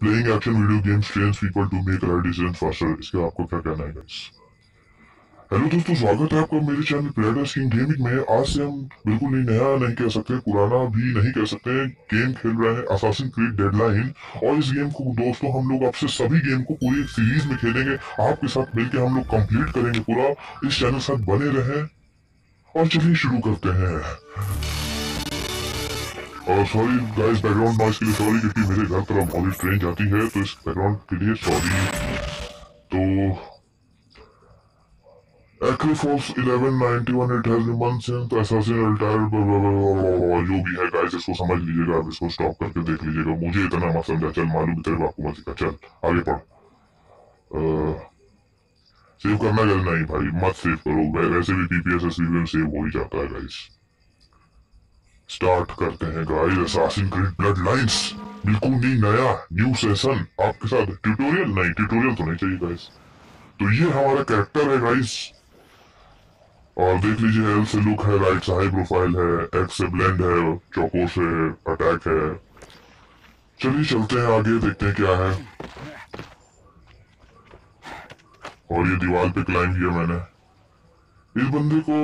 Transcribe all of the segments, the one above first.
Playing action video games trains people to make right decision faster इसके आपको क्या कहना है गाइस हेलो दोस्तों, स्वागत है आपका मेरे चैनल प्लेटर स्किंग गेमिंग में आज से हम बिल्कुल नहीं नया नहीं कह सकते, पुराना भी नहीं कह सकते। गेम खेल रहे हैं असासिन क्रीड डेडलाइन और इस गेम को दोस्तों, हम लोग आपसे सभी गेम को पूरी सीरीज़ में खेलेंगे। आपके साथ मिलकर हम लोग कंप्लीट करेंगे पूरा। इस चैनल साथ बने रहे। और चलिए शुरू करते हैं। और सॉरी गाइस बैकग्राउंड नॉइस के लिए सॉरी क्योंकि मेरे घर तरफ़ बहुत ट्रेन जाती है तो इस बैकग्राउंड के लिए सॉरी तो Equiforce 1191 it has been months since assassin retired जो भी है गाइस इसको समझ लीजिएगा अब इसको स्टॉप करके देख लीजिएगा। मुझे इतना मत समझा, चल, मालूम तेरे बापू मत का चल, आगे पढ़। सेव करना गल नहीं भाई, मत सेव करो। वैसे भी पीपीएस सेव हो ही जाता है गाइस स्टार्ट करते हैं guys Assassin Creed Bloodlines बिल्कुल नहीं नया न्यू सेशन आपके साथ। ट्यूटोरियल नहीं ट्यूटोरियल तो नहीं चाहिए गाइस तो ये हमारा कैरेक्टर है गाइस और देख लीजिए एल से लुक है राइट से हाई प्रोफ़ाइल है एक्स से ब्लेंड है चौको से अटैक है। चलिए चलते हैं आगे, देखते हैं क्या है। और ये दीवार पे क्लाइम किया मैंने। इस बंदे को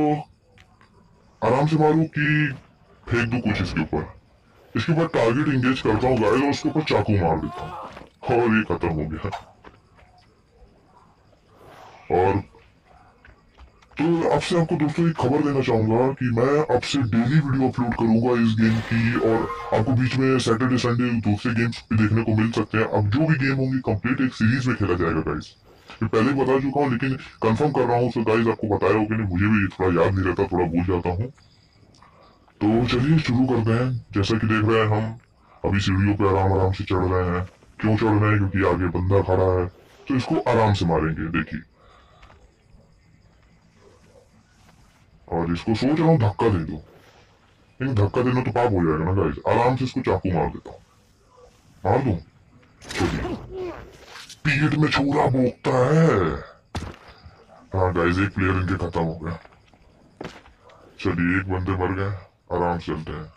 आराम से मारू कि फेंक दू कुछ इसके ऊपर। इसके ऊपर टारगेट इंगेज करता हूँ गाइस और उसके ऊपर चाकू मार देता हूँ। और ये खत्म हो गया। और तो आपसे आपको दोस्तों एक खबर देना चाहूँगा कि मैं अब से डेली वीडियो अपलोड करूँगा इस गेम की, और आपको बीच में सैटरडे संडे दूसरे गेम्स भी देखने को मिल सकते हैं। अब जो भी गेम होंगी कंप्लीट एक सीरीज़ में खेला जाएगा गाइस मैं पहले ही बता चुका हूँ, लेकिन कंफर्म कर रहा हूँ सो गाइस आपको बताया होगा नहीं, मुझे भी थोड़ा याद नहीं रहता, थोड़ा भूल जाता हूँ। तो चलिए शुरू करते हैं। जैसा कि देख रहे हैं हम, अभी सीढ़ियों पे आराम आराम से चढ़ रहे हैं। क्यों चढ़ रहे हैं? क्योंकि आगे बंदा खड़ा है। तो इसको आराम से मारेंगे, देखिए। और इसको सोच रहा हूँ धक्का दे दो। लेकिन धक्का देना तो पाप हो जाएगा ना गाइस आराम से इसको चाकू मार देता हूँ। मार दू? पीठ में छूरा भोगता है। हाँ गाइस एक प्लेयर इनके खत्म हो गया। चलिए, एक बंदे मर गए। आराम चलते हैं।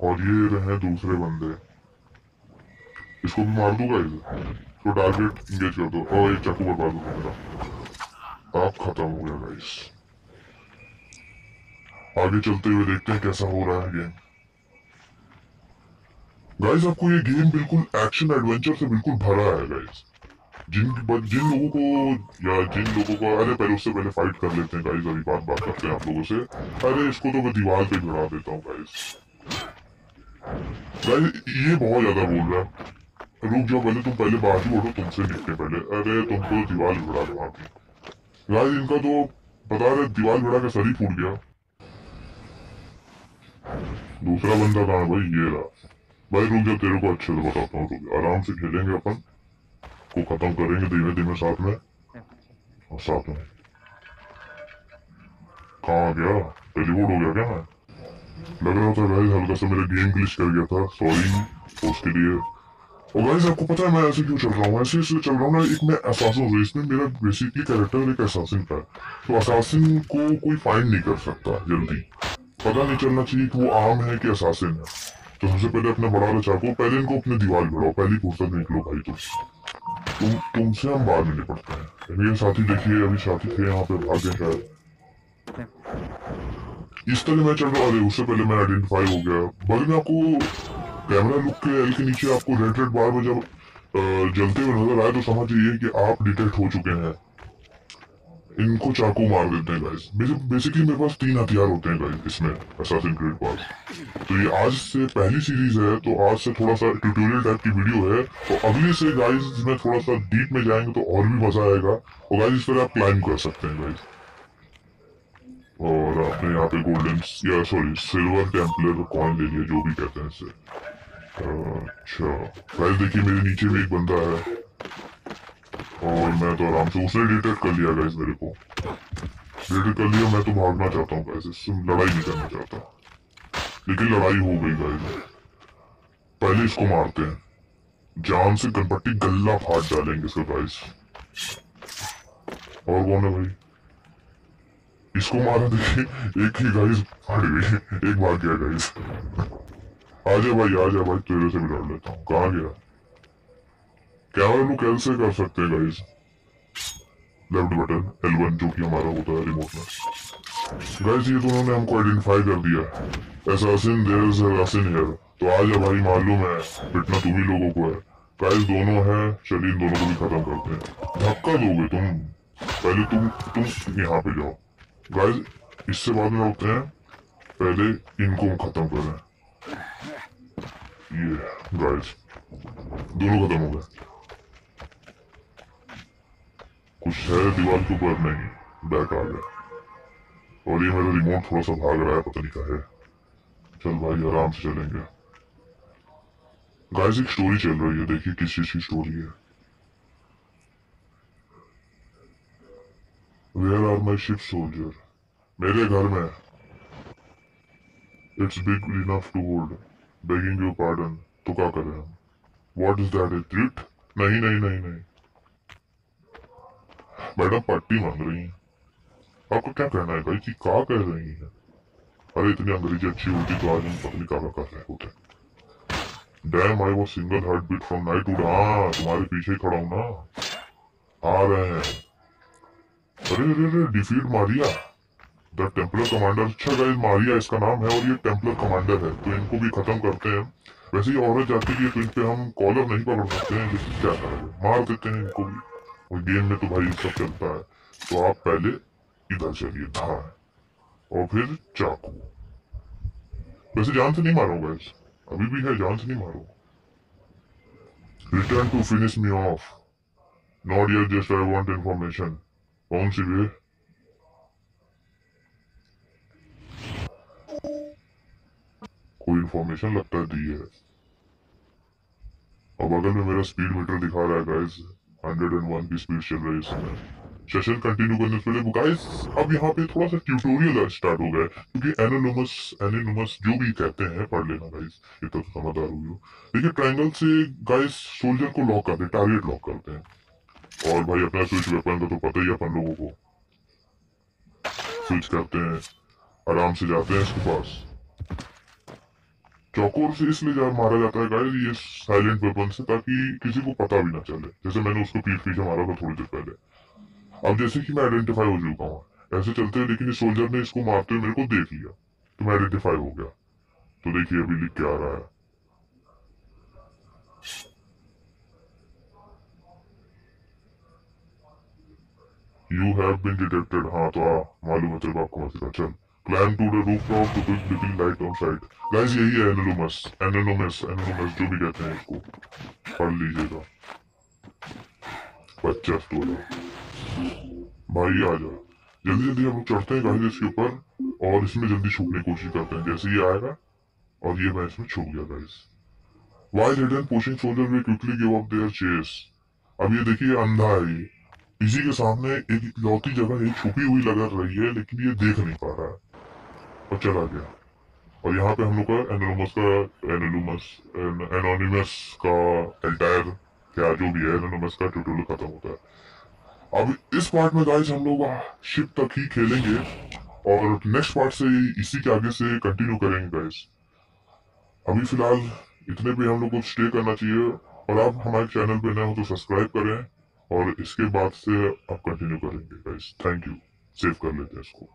और ये रहे दूसरे बंदे। इसको भी मार दूँगा इसे? इसको टारगेट इंगेज कर दो। और एक चाकू बर्बाद हो मेरा। आप खत्म हो गया गाइस आगे चलते हुए देखते हैं कैसा हो रहा है गेम गाइस आपको ये गेम बिल्कुल एक्शन एडवेंचर से बिल्कुल भरा है गाइस जिन जिन लोगों को, या जिन लोगों को, अरे पहले उससे पहले फाइट कर लेते हैं गाइस अभी बात बात करते हैं आप लोगों से। अरे इसको तो मैं दीवार पे भिड़ा देता हूँ गाइस गाइस ये बहुत ज़्यादा बोल रहा है। रुक जाओ, पहले तुम पहले बाजू उठो तुमसे निकले पहले। अरे तुमको दीवार भिड़ा दो की गाइस इनका तो बता रहे दीवार भिड़ा के सर ही फूट गया। दूसरा बंदा कहा भाई? ये रहा। भाई, रुक जा तेरे को अच्छे से बताता हूँ आराम से खेलेंगे अपन। को खत्म करेंगे धीमे धीमे साथ में। और साथ में। कहाँ गया? टेलीपोर्ट हो गया क्या? मैं लग रहा था भाई हल्का सा मेरा गेम ग्लिच कर गया था। सॉरी उसके लिए। और गाइस आपको पता है मैं ऐसे क्यों चल रहा हूँ? ऐसे इसलिए चल रहा हूँ ना, एक मैं असासिन हूँ, इसमें मेरा बेसिकली कैरेक्टर एक असासिन का है तो असासिन को कोई फाइंड नहीं कर सकता जल्दी। पता नहीं चलना चाहिए कि वो आम है कि असासिन है। तो सबसे पहले अपने बड़ा वाला चाकू, पहले इनको अपने दीवार बढ़ाओ, पहली फुर्सत निकलो भाई तुम। तुम, तुमसे हम बाद में निपटते हैं मेरे साथी देखिए, अभी साथी थे, यहाँ पे भागे शायद इस तरह मैं चल रहा, अरे उससे पहले मैं आइडेंटिफाई हो गया। बल में आपको कैमरा लुक के एल के नीचे आपको रेड रेड बार में जब जलते हुए नज़र आए तो समझ जाइए कि आप डिटेक्ट हो चुके हैं। इनको चाकू मार देते हैं गाइस बेसिकली मेरे पास तीन हथियार होते हैं गाइस इसमें असासिन क्रीड पास. तो ये आज से पहली सीरीज़ है तो आज से थोड़ा सा ट्यूटोरियल टाइप की वीडियो है. तो अगली से गाइस इसमें थोड़ा सा डीप में जाएँगे तो और भी मज़ा आएगा. और गाइस इस पर आप क्लाइम कर सकते हैं गाइस और आपने यहाँ पे गोल्डन या सॉरी सिल्वर टेम्पलर कॉइन ले लिया, जो भी कहते हैं इसे. अच्छा. गाइस देखिए मेरे नीचे भी एक बंदा है. और मैं तो आराम से उसने डिटेक्ट कर लिया गाइस मेरे को। डिटेक्ट कर लिया, मैं तो भागना चाहता हूँ गाइस इससे लड़ाई नहीं करना चाहता। लेकिन लड़ाई हो गई गाइस पहले इसको मारते हैं। जान से गणपट्टी गल्ला फाट डालेंगे इसका गाइस और कौन है भाई? इसको मारा देखिए एक ही गाइस फट गई। एक भाग गया गाइस आजा भाई, आ आजा भाई, तेरे से भी लड़ लेता हूँ। कहाँ गया? कैमरा लुक ऐसे कर सकते हैं गाइस लेफ़्ट बटन L1 जो कि हमारा होता है रिमोट में। गाइस ये दोनों ने हमको आइडेंटिफाई कर दिया assassin there is assassin here तो आज है भाई मालूम है पिटना तुम ही लोगों को है। गाइस दोनों है, चलिए दोनों को भी खत्म करते हैं। धक्का दोगे तुम? पहले तुम तुम यहाँ पे जाओ। गाइस इससे बाद में होते हैं। पहले इनको हम खत्म करें। ये गाइस दोनों खत्म हो गए। कुछ है दीवार के ऊपर नहीं, बैक आ गया। और ये मेरा रिमोट थोड़ा सा भाग रहा है, पता नहीं क्या है। चल भाई, आराम से चलेंगे। गाइस एक स्टोरी चल रही है, देखिए किस चीज़ की स्टोरी है। Where are my ship soldier मेरे घर में। It's big enough to hold begging you pardon तो क्या करें हम? व्हाट इज़ दैट इट नहीं नहीं नहीं नहीं। मैडम पट्टी मांग रही हैं। आपको क्या कहना है भाई? जी क्या कह रही हैं? अरे, इतनी अंग्रेज़ी अच्छी होती तो आज हम पत्नी का कर रहे होते damn I was single heart beat from night to हाँ तुम्हारे पीछे ही खड़ा हूँ ना। आ रहे हैं। अरे अरे अरे defeat Maria. The Templar commander अच्छा गाइस मारिया इसका नाम है और ये टेम्पलर कमांडर है। तो इनको भी खत्म करते हैं। वैसे ये औरत जाती है तो इन पे हम कॉलर नहीं पकड़ सकते हैं लेकिन क्या करेंगे मार देते हैं इनको भी। और गेम में तो भाई सब चलता है तो आप पहले इधर चलिए धाए और फिर चाकू। वैसे जान से नहीं मारोगा इस अभी भी है, जान से नहीं मारो। Return to finish me off not yet just I want information कौन सी वे? कोई इंफॉर्मेशन लगता दी है। अब अगर में मेरा स्पीड मीटर दिखा रहा है गाइस 101 की स्पीड चल रही है इसमें। सेशन कंटिन्यू करने से पहले गाइस अब यहाँ पे थोड़ा सा ट्यूटोरियल स्टार्ट हो गया है, क्योंकि एनोनमस एनोनमस जो भी कहते हैं, पढ़ लेना गाइस ये तो समझदार हुई हो। देखिए ट्रायंगल से गाइस सोल्जर को लॉक करते हैं टारगेट लॉक करते हैं। और भाई, अपना स्विच वेपन का तो पता ही अपन लोगों को। स्विच करते हैं, आराम से जाते हैं इसके पास। चौकोर से इसलिए जा मारा जाता है गाइस ये साइलेंट वेपन से ताकि किसी को पता भी ना चले। जैसे मैंने उसको पीठ पीछे मारा था थोड़ी देर पहले। अब जैसे कि मैं आइडेंटिफाई हो चुका हूँ। ऐसे चलते हैं लेकिन इस सोल्जर ने इसको मारते हुए मेरे को देख लिया। तो मैं आइडेंटिफाई हो गया। तो देखिए अभी लिख के आ रहा है। यू हैव बीन डिटेक्टेड हाँ तो आ, मालूम है तेरे बाप को चल। Climb to the rooftop to pick little light on side guys यही है एनोनमस एनोनमस एनोनमस जो भी कहते हैं इसको। पढ़ लीजिएगा। बच्चा स्टोरी भाई, आ जा जल्दी जल्दी हम लोग चढ़ते हैं गाइस इसके ऊपर, और इसमें जल्दी छुपने की कोशिश करते हैं। जैसे ये आएगा, और ये मैं इसमें छुप गया guys why hidden pushing soldier we quickly give up their chase अब ये देखिए, अंधा है ये। इसी के सामने एक इकलौती जगह छुपी हुई लगा रही है, लेकिन ये देख नहीं पा रहा है। और चला गया। और यहाँ पे हम लोग का एनोनमस का एनोनमस एनोनिमस का एंटायर क्या जो भी है एनोनमस का ट्यूटोरियल खत्म होता है। अब इस पार्ट में गाइस हम लोग शिप तक ही खेलेंगे और नेक्स्ट पार्ट से इसी के आगे से कंटिन्यू करेंगे गाइस अभी फ़िलहाल इतने पे हम लोग को स्टे करना चाहिए। और आप हमारे चैनल पे नए हो तो सब्सक्राइब करें और इसके बाद से आप कंटिन्यू करेंगे गाइस थैंक यू सेव कर लेते हैं इसको।